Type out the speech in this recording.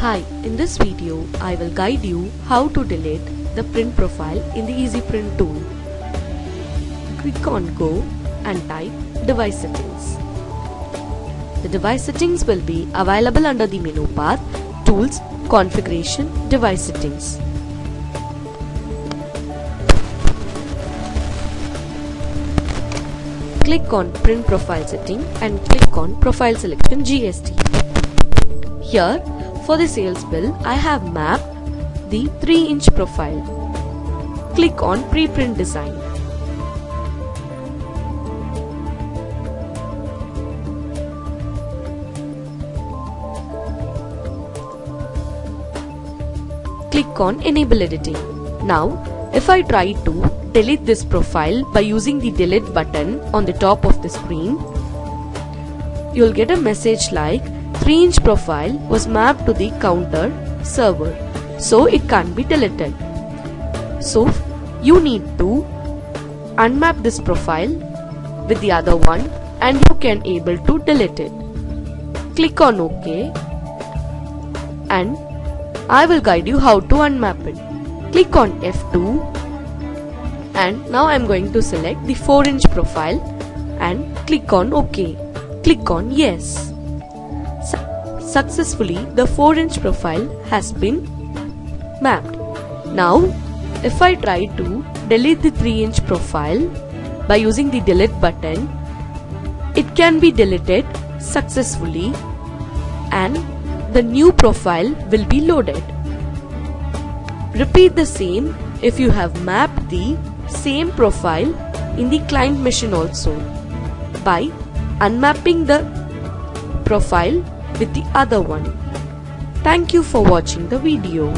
Hi, in this video I will guide you how to delete the print profile in the EasyPrint tool. Click on Go and type Device Settings. The device settings will be available under the menu bar Tools, Configuration, Device Settings. Click on Print Profile Setting and click on Profile Selection GST. Here, for the sales bill, I have mapped the 3 inch profile. Click on Preprint Design. Click on Enable Editing. Now, if I try to delete this profile by using the delete button on the top of the screen, you'll get a message like 3 inch profile was mapped to the counter server so it can't be deleted. So you need to unmap this profile with the other one and you can able to delete it. Click on OK and I will guide you how to unmap it. Click on F2 and now I am going to select the 4 inch profile and click on OK. Click on Yes. Su successfully the 4 inch profile has been mapped. Now if I try to delete the 3 inch profile by using the delete button, it can be deleted successfully and the new profile will be loaded. Repeat the same if you have mapped the same profile in the client machine also by unmapping the profile with the other one. Thank you for watching the video.